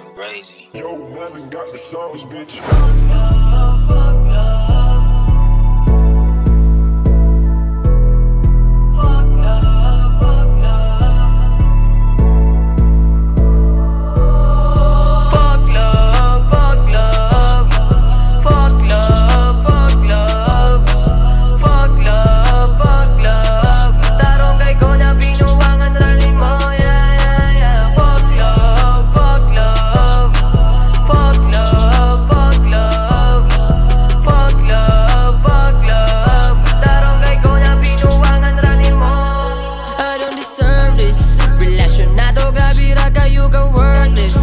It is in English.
going brazy. Yo, Melvin got the sauce, bitch. you go wordless